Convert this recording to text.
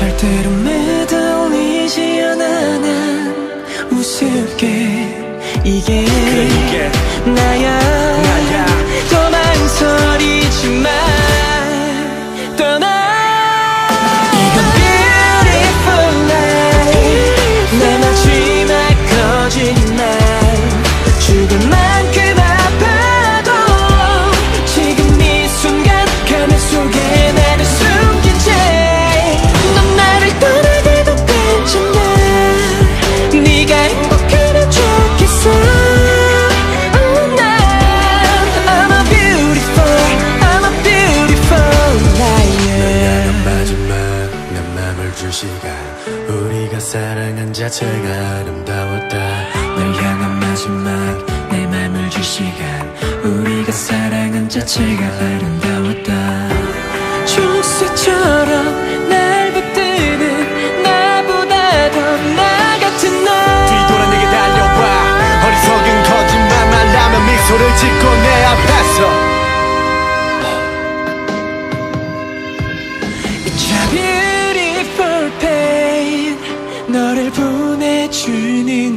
절대로 매달리지 않아 난 우습게 이게, 나야, 나야. 우리가 사랑한 자체가 아름다웠다. 널 향한 마지막 내 맘을 줄 시간. 우리가 사랑한 자체가 아름다웠다. 죽새처럼 是你